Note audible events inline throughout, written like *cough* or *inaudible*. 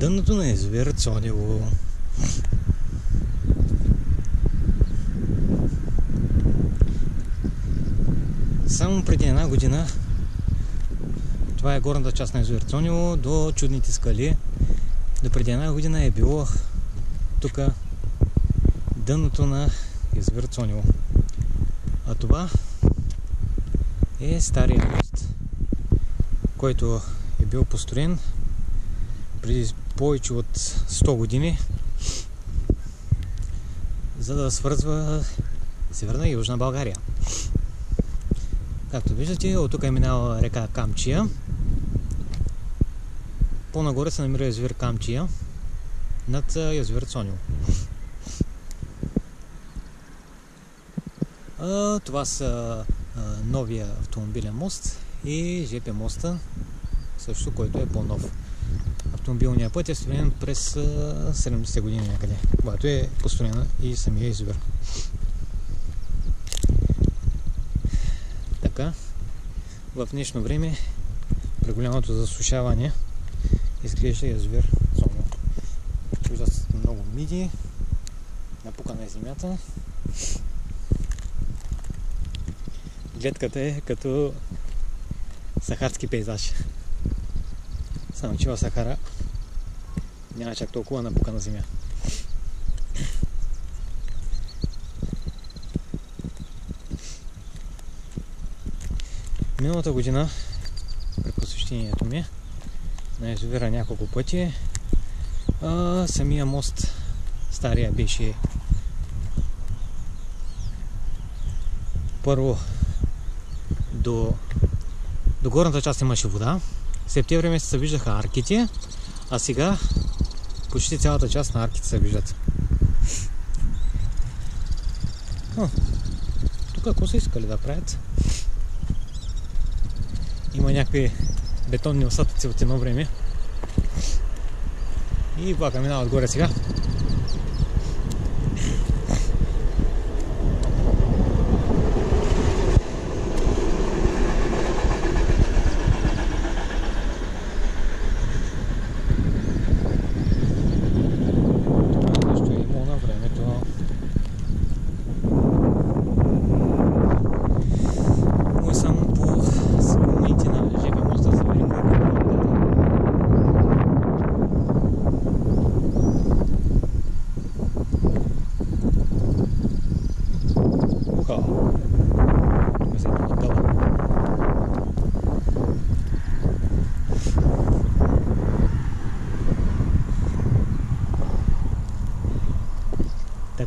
Дъното на язовир Цонево. Само преди една година това е горната част на язовир Цонево до чудните скали. До преди една година е било тук дъното на язовир Цонево. А това е стария мост, който е бил построен преди повече от 100 години, за да свързва Северна и Южна България. Както виждате, от тук е минала река Камчия. По-нагоре се намира язовир Камчия над язовир Цонил. Това са новия автомобилен мост и ЖП моста, също, който е по-нов. Автомобилният път е строен през 70-те години някъде, когато е построена и самия язовир. Така, в днешно време, при голямото засушаване, изглежда язовир Сомо. Виждат много миди, напукана е земята. Гледката е като сахарски пейзаж. Чак толкова напукана земя. Миналата година при посещението ми на язовира няколко пъти а, самия мост стария беше първо до, до горната част имаше вода. Септември месец се виждаха арките, а сега почти цялата част на арките се виждат. тук какво са искали да правят? Има някакви бетонни осатъци от едно време. И влака минава отгоре сега.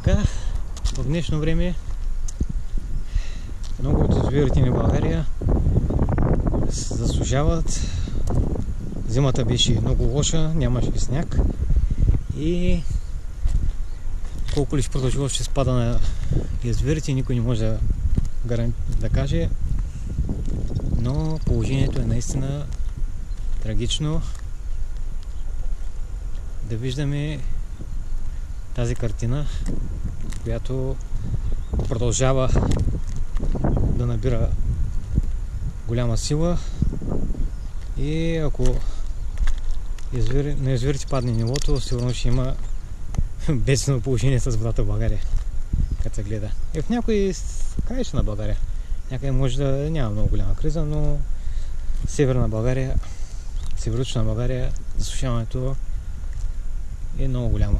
Така, в днешно време много от язовирите на България заслужават. Зимата беше много лоша, нямаше сняг и колко ли ще продължило ще спада на язовирите, никой не може да, гаран... да каже, но положението е наистина трагично. Да виждаме тази картина, която продължава да набира голяма сила и ако на язовирите падне нивото, сигурно ще има *laughs* бедствено положение с водата в България, като се гледа. И в някои краища на България. Някъде може да няма много голяма криза, но северна България, северочна България, засушаването е много голямо.